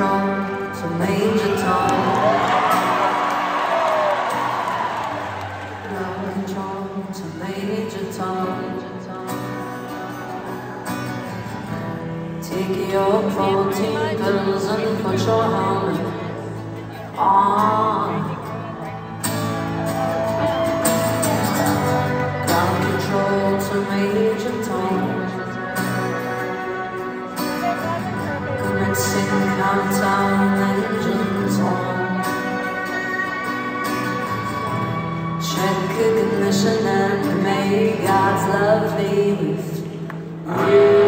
Tom to Major Tom. Take your protein pills and put your helmet on. Ground control to ignition and may God's love be with you.